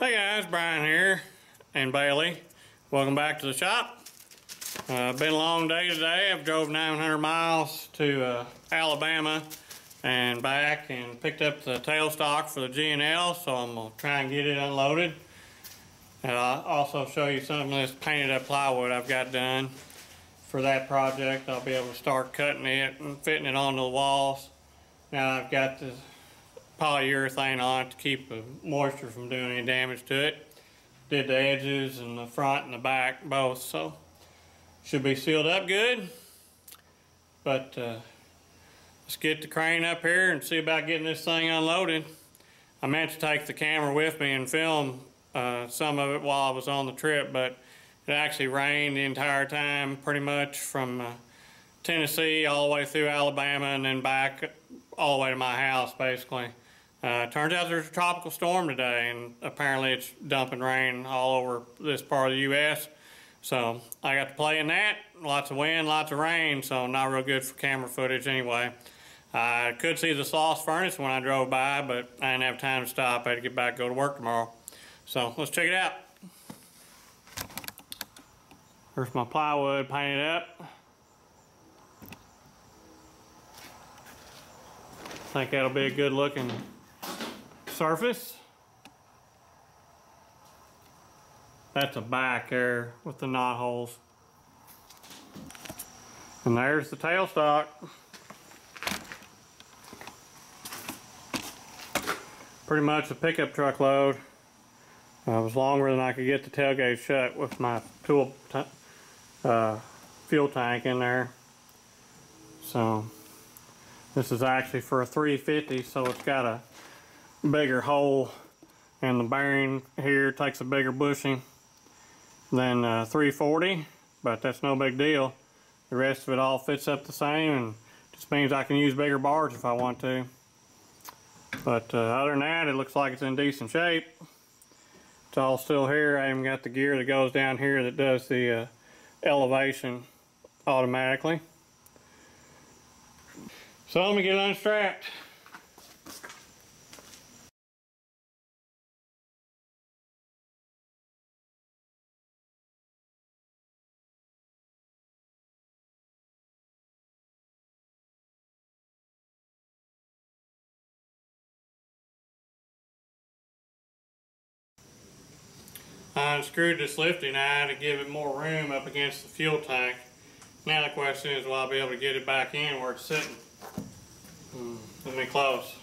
Hey guys, Brian here and Bailey. Welcome back to the shop. Uh, been a long day today. I've drove 900 miles to uh, Alabama and back and picked up the tailstock for the G&L, so I'm gonna try and get it unloaded. And I'll also show you some of this painted up plywood I've got done for that project. I'll be able to start cutting it and fitting it onto the walls. Now I've got the polyurethane on it to keep the moisture from doing any damage to it. Did the edges and the front and the back both, so should be sealed up good. But uh, let's get the crane up here and see about getting this thing unloaded. I meant to take the camera with me and film uh, some of it while I was on the trip, but it actually rained the entire time, pretty much from uh, Tennessee all the way through Alabama and then back all the way to my house, basically. Uh, turns out there's a tropical storm today, and apparently it's dumping rain all over this part of the U.S. So I got to play in that. Lots of wind, lots of rain, so not real good for camera footage anyway. I could see the Sloss furnace when I drove by, but I didn't have time to stop. I had to get back, go to work tomorrow. So let's check it out. There's my plywood painted up. I think that'll be a good looking surface. That's a back there with the knot holes. And there's the tailstock. Pretty much a pickup truck load. Uh, it was longer than I could get the tailgate shut with my tool uh, fuel tank in there. So this is actually for a 350 so it's got a bigger hole and the bearing here takes a bigger bushing than uh, 340 but that's no big deal. The rest of it all fits up the same and just means I can use bigger bars if I want to. But uh, other than that it looks like it's in decent shape. It's all still here. I even got the gear that goes down here that does the uh, elevation automatically. So let me get it unstrapped I unscrewed this lifting eye to give it more room up against the fuel tank. Now the question is, will I be able to get it back in where it's sitting? Hmm. Let me close.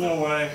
No way.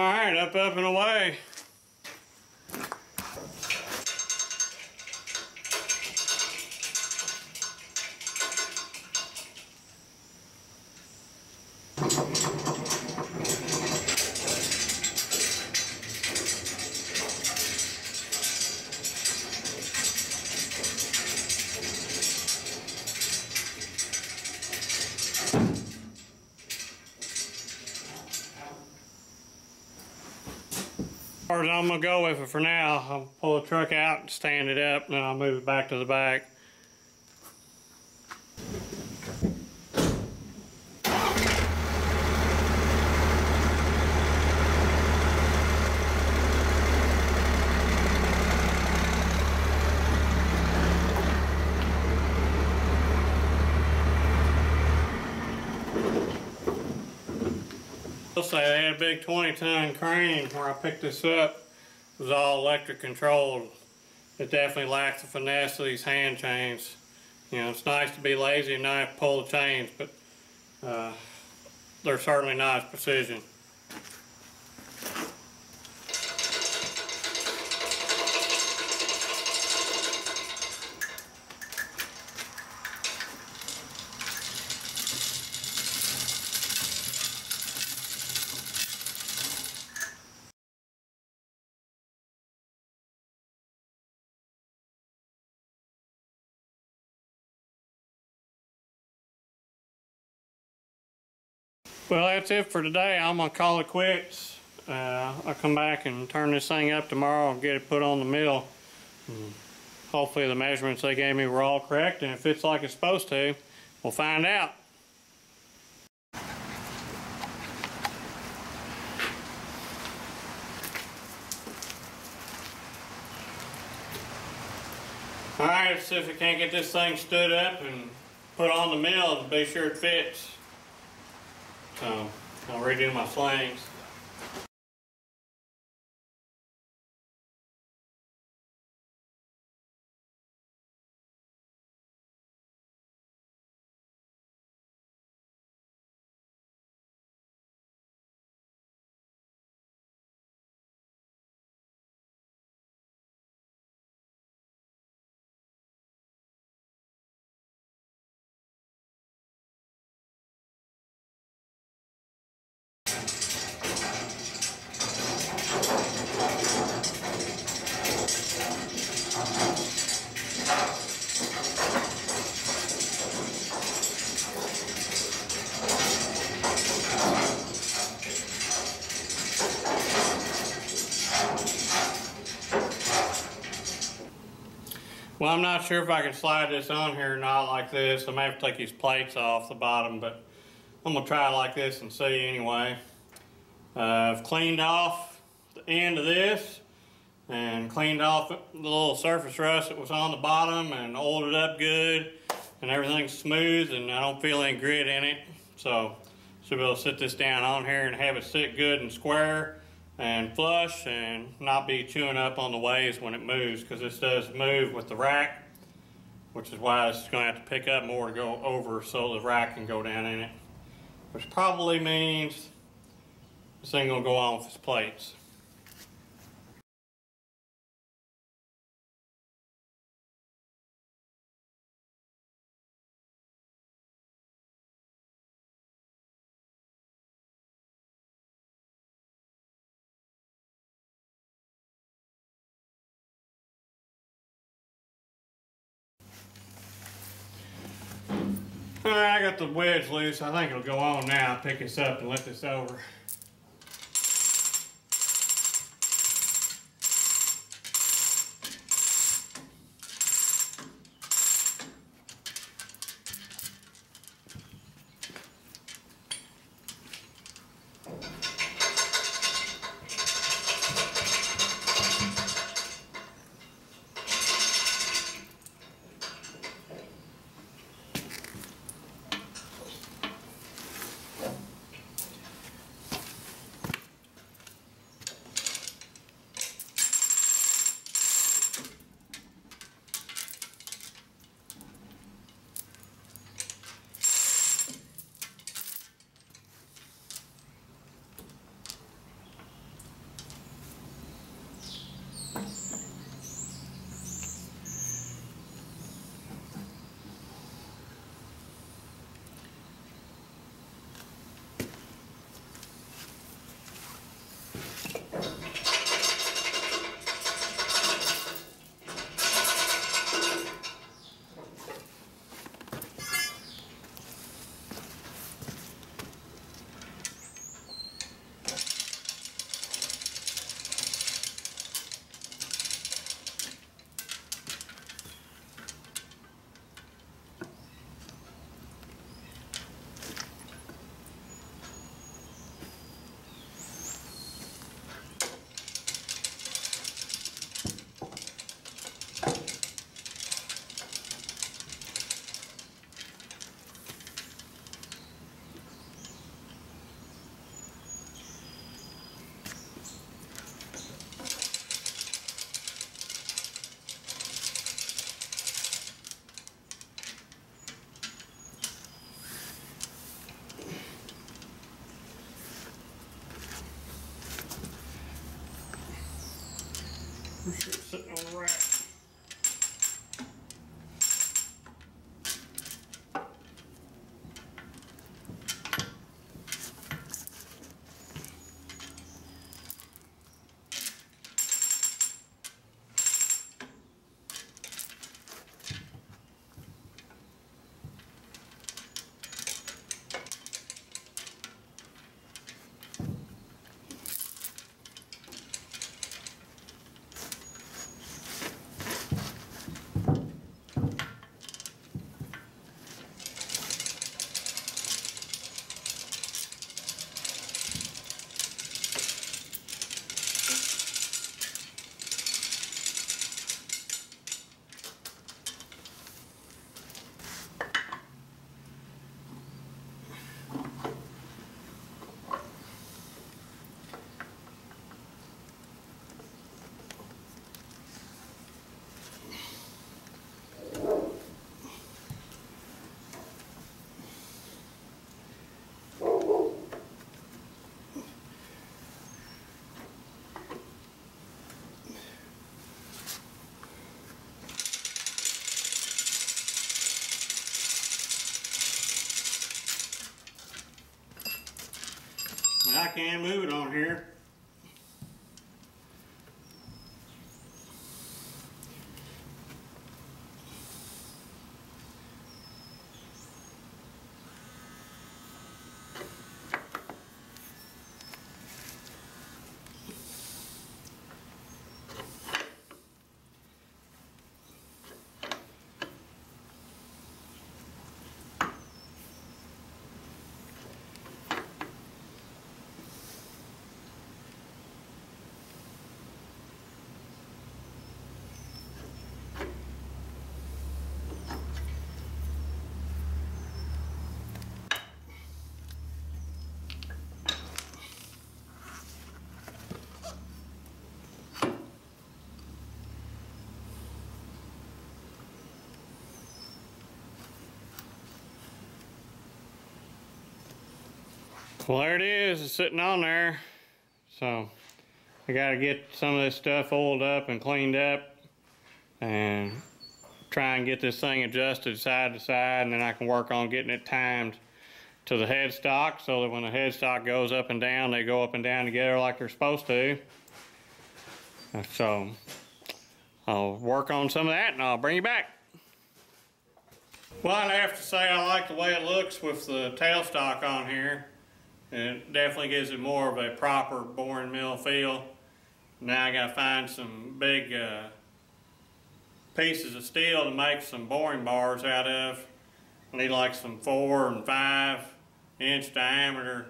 All right, up, up, and away. I'm gonna go with it for now. I'll pull the truck out and stand it up, and then I'll move it back to the back. I'll say they had a big 20 ton crane where I picked this up. Was all electric controlled. It definitely lacks the finesse of these hand chains. You know, it's nice to be lazy and not pull the chains, but uh, they're certainly not as precision. Well, that's it for today. I'm gonna call it quits. Uh, I'll come back and turn this thing up tomorrow and get it put on the mill. And hopefully the measurements they gave me were all correct and it fits like it's supposed to. We'll find out. Alright, see if we can't get this thing stood up and put on the mill to be sure it fits. So I'll redo my slings. Well, I'm not sure if I can slide this on here or not like this. I may have to take these plates off the bottom, but I'm gonna try it like this and see anyway. Uh, I've cleaned off the end of this and cleaned off the little surface rust that was on the bottom and oiled it up good and everything's smooth and I don't feel any grit in it. So should be able to sit this down on here and have it sit good and square and flush and not be chewing up on the ways when it moves because this does move with the rack which is why it's going to have to pick up more to go over so the rack can go down in it which probably means this thing gonna go on with its plates. All right, I got the wedge loose. I think it'll go on now. Pick this up and lift this over. I can move it on here. Well, there it is, it's sitting on there. So, I gotta get some of this stuff oiled up and cleaned up and try and get this thing adjusted side to side and then I can work on getting it timed to the headstock so that when the headstock goes up and down, they go up and down together like they're supposed to. So, I'll work on some of that and I'll bring you back. Well, I'd have to say I like the way it looks with the tailstock on here. It definitely gives it more of a proper boring mill feel. Now I gotta find some big uh, pieces of steel to make some boring bars out of. I need like some four and five inch diameter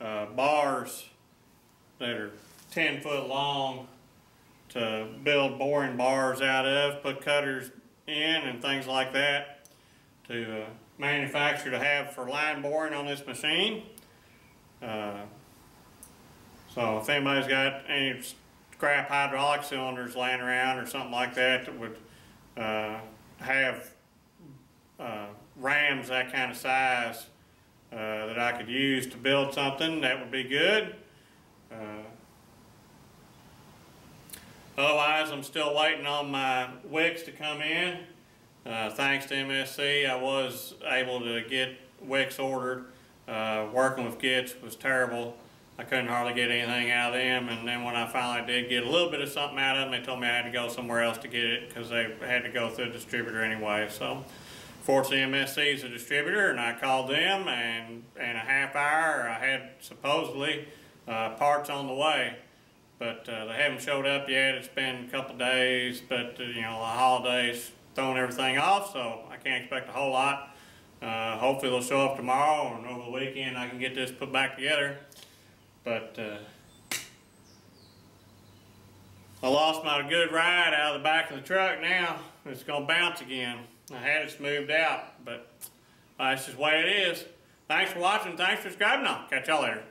uh, bars that are 10 foot long to build boring bars out of, put cutters in and things like that to uh, manufacture to have for line boring on this machine. Uh, so if anybody's got any scrap hydraulic cylinders laying around or something like that that would uh, have uh, rams that kind of size uh, that I could use to build something, that would be good. Uh, otherwise, I'm still waiting on my wicks to come in. Thanks to MSC, I was able to get wicks ordered. Uh, working with Gits was terrible. I couldn't hardly get anything out of them, and then when I finally did get a little bit of something out of them, they told me I had to go somewhere else to get it because they had to go through a distributor anyway. So, fortunately, MSC is a distributor, and I called them, and in a half hour, I had supposedly uh, parts on the way, but uh, they haven't showed up yet. It's been a couple days, but uh, you know, the holidays throwing everything off, so I can't expect a whole lot. Uh, hopefully they'll show up tomorrow and over the weekend I can get this put back together. But uh, I lost my good ride out of the back of the truck now. It's going to bounce again. I had it smoothed out, but that's just the way it is. Thanks for watching. Thanks for subscribing. I'll catch y'all later.